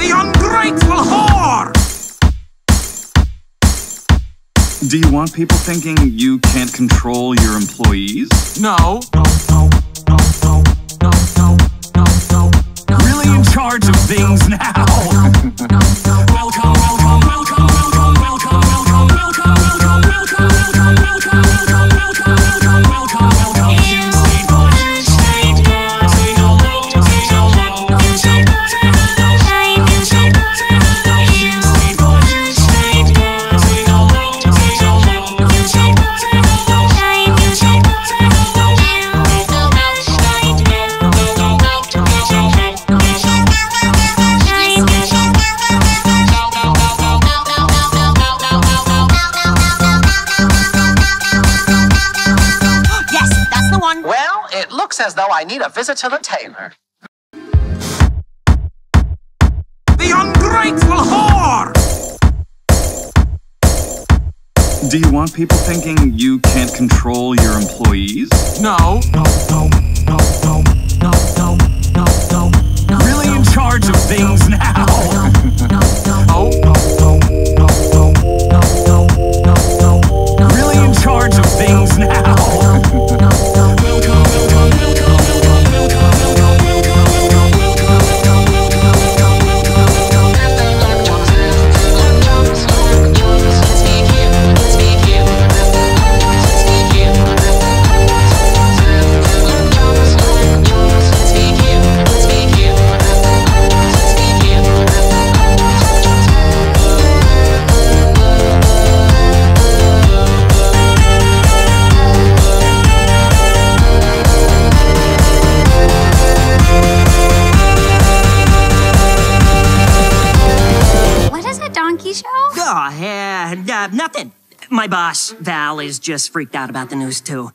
the ungrateful whore! Do you want people thinking you can't control your employees? No. No, no, no, no, no, no, no, no. Really in charge of things now? Looks as though I need a visit to the tailor. The ungrateful whore! Do you want people thinking you can't control your employees? No. Really Oh, yeah, uh, nothing. My boss, Val, is just freaked out about the news, too.